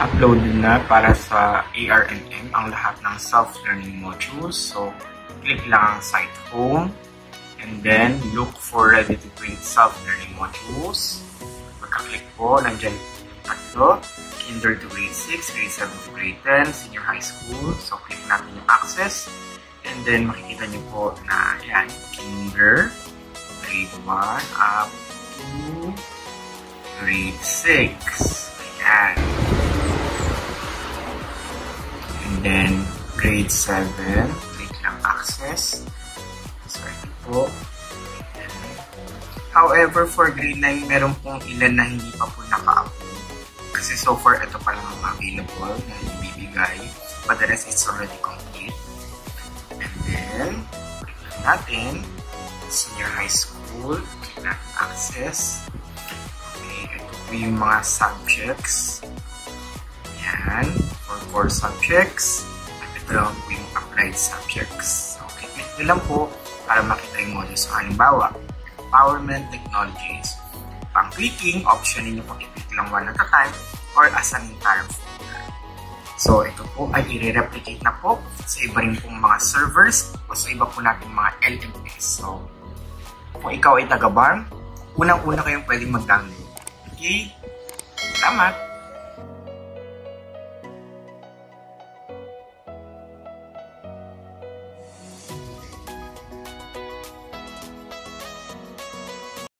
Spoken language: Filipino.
uploaded na para sa ARNM ang lahat ng self-learning modules. So, click lang ang site home and then look for ready to create self-learning modules. Pagka-click po, nandiyan tatlo, kinder to grade 6, grade 7 to grade 10, senior high school. So, click natin yung access and then makikita niyo po na yan, kinder, grade 1 up to grade 6. Then, grade 7, click lang access. So, ito po. However, for grade 9, meron pong ilan na hindi pa po naka-upload. Kasi so far, ito pa lang ang available na ibibigay. But the rest is already complete. And then, click natin. Senior high school. Click lang access. Okay, ito po yung mga subjects. Yan. For subjects. At ito lang po yung applied subjects. Okay, click nyo lang po para makita yung modules. So, halimbawa, empowerment technologies. Pang clicking, option ninyo pag i-click lang one at a time or as an entire folder. So, ito po ay i-replicate na po sa iba rin pong mga servers o sa iba po natin mga LMS. So, kung ikaw ay taga-BARM, unang-una kayong pwedeng mag-download. Okay? Salamat!